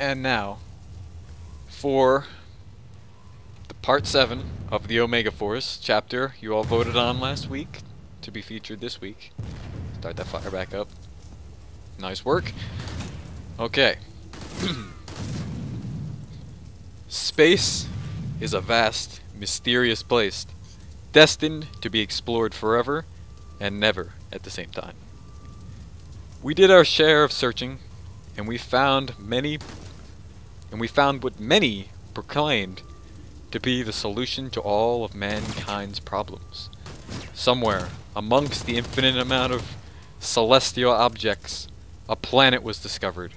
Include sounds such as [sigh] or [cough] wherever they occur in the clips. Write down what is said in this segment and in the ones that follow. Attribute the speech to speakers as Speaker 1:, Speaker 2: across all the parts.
Speaker 1: And now, for the part 7 of the Omega Force chapter you all voted on last week to be featured this week. Start that fire back up. Nice work. Okay. [clears throat] Space is a vast, mysterious place, destined to be explored forever and never at the same time. We did our share of searching, and we found many and we found what many proclaimed to be the solution to all of mankind's problems. Somewhere, amongst the infinite amount of celestial objects, a planet was discovered.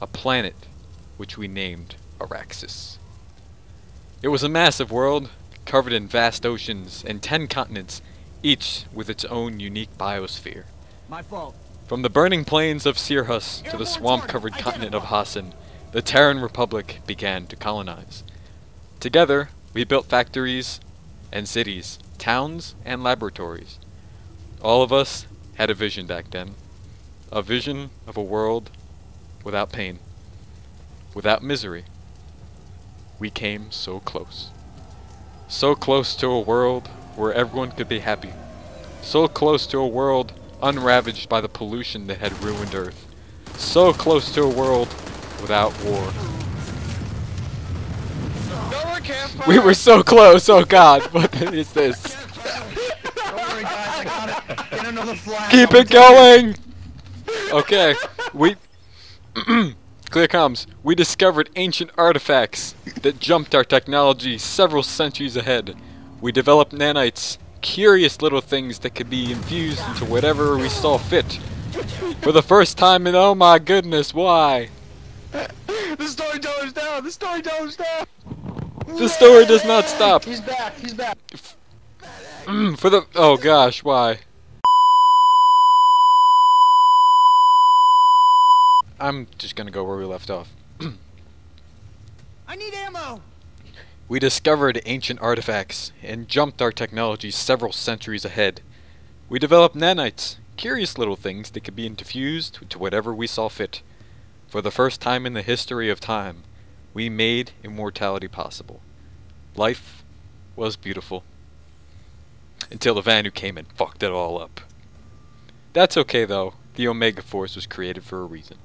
Speaker 1: A planet which we named Auraxis. It was a massive world, covered in vast oceans and ten continents, each with its own unique biosphere.
Speaker 2: My fault.
Speaker 1: From the burning plains of Sirhus to the swamp-covered continent of Hossin, the Terran Republic began to colonize. Together, we built factories and cities, towns and laboratories. All of us had a vision back then. A vision of a world without pain, without misery. We came so close. So close to a world where everyone could be happy. So close to a world unravaged by the pollution that had ruined Earth. So close to a world without war. We were so close, oh god, [laughs] what is this?
Speaker 2: Worry, guys. I got it. Get another flag.
Speaker 1: Keep it going! Okay, we... [clears throat] Clear comms. We discovered ancient artifacts that jumped our technology several centuries ahead. We developed nanites, curious little things that could be infused into whatever we saw fit. For the first time in oh my goodness, why? [laughs]
Speaker 2: The storyteller's down. The storyteller's down.
Speaker 1: The story does not stop.
Speaker 2: He's back. He's back.
Speaker 1: Mm, For the oh gosh, why? I'm just gonna go where we left off.
Speaker 2: I need ammo.
Speaker 1: We discovered ancient artifacts and jumped our technology several centuries ahead. We developed nanites, curious little things that could be infused to whatever we saw fit. For the first time in the history of time, we made immortality possible. Life was beautiful. Until the Vanu came and fucked it all up. That's okay though, the Omega Force was created for a reason.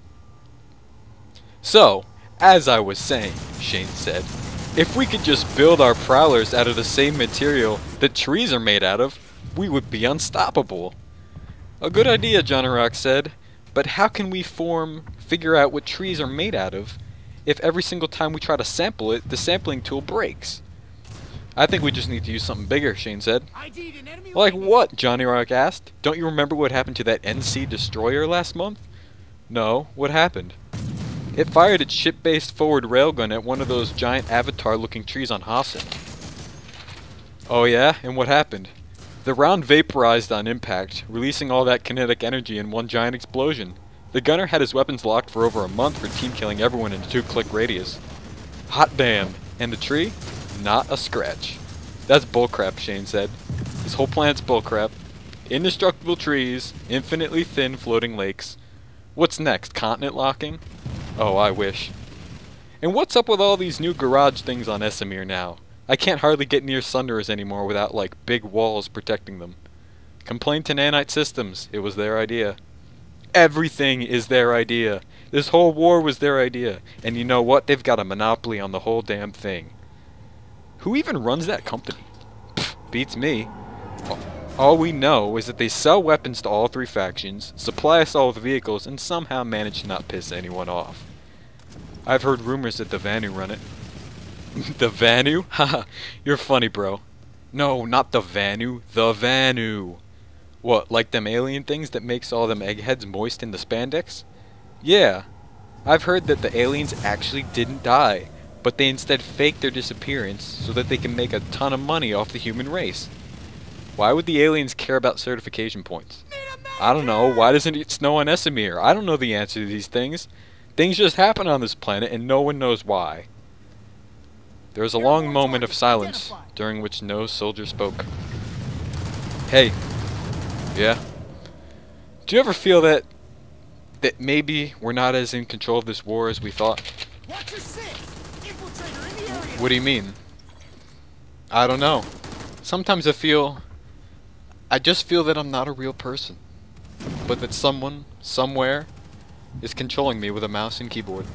Speaker 1: So, as I was saying, Shane said, if we could just build our prowlers out of the same material that trees are made out of, we would be unstoppable. A good idea, John said, but how can we form, figure out what trees are made out of, if every single time we try to sample it, the sampling tool breaks? I think we just need to use something bigger, Shane said.
Speaker 2: ID'd an enemy.
Speaker 1: Like what? Johnny Rock asked. Don't you remember what happened to that NC destroyer last month? No, what happened? It fired its ship-based forward railgun at one of those giant avatar-looking trees on Hossin. Oh yeah? And what happened? The round vaporized on impact, releasing all that kinetic energy in one giant explosion. The gunner had his weapons locked for over a month for team killing everyone in a two-click radius. Hot damn. And the tree? Not a scratch. That's bullcrap, Shane said. This whole planet's bullcrap. Indestructible trees, infinitely thin floating lakes. What's next, continent locking? Oh, I wish. And what's up with all these new garage things on Esamir now? I can't hardly get near Sunderers anymore without, like, big walls protecting them. Complain to Nanite Systems. It was their idea. Everything is their idea. This whole war was their idea. And you know what? They've got a monopoly on the whole damn thing. Who even runs that company? Beats me. All we know is that they sell weapons to all three factions, supply us all with vehicles, and somehow manage to not piss anyone off. I've heard rumors that the Vanu run it. [laughs] the Vanu? Haha, you're funny, bro. No, not the Vanu, the Vanu. What, like them alien things that makes all them eggheads moist in the spandex? Yeah. I've heard that the aliens actually didn't die, but they instead faked their disappearance so that they can make a ton of money off the human race. Why would the aliens care about certification points? I don't know. Why doesn't it snow on Esamir? I don't know the answer to these things. Things just happen on this planet and no one knows why. There was a long moment of silence during which no soldier spoke. Hey. Yeah? Do you ever feel that that maybe we're not as in control of this war as we thought?
Speaker 3: Sector 6! Infiltrator in the area!
Speaker 1: What do you mean? I don't know. Sometimes I feel. I just feel that I'm not a real person. But that someone, somewhere, is controlling me with a mouse and keyboard.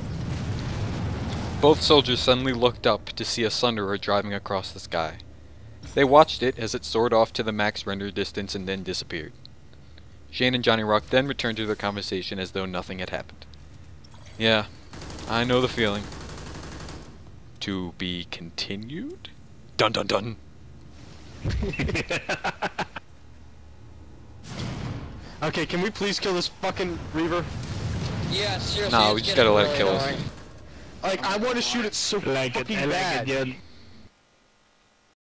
Speaker 1: Both soldiers suddenly looked up to see a Sunderer driving across the sky. They watched it as it soared off to the max render distance and then disappeared. Shane and Johnny Rock then returned to their conversation as though nothing had happened. Yeah, I know the feeling. To be continued? Dun dun dun. [laughs]
Speaker 4: Okay, can we please kill this fucking Reaver?
Speaker 5: Yeah, seriously.
Speaker 1: No, we just gotta let it kill us.
Speaker 4: Like, I want to shoot it so
Speaker 2: Like it,
Speaker 4: fucking
Speaker 2: like
Speaker 4: bad.
Speaker 2: it, dude.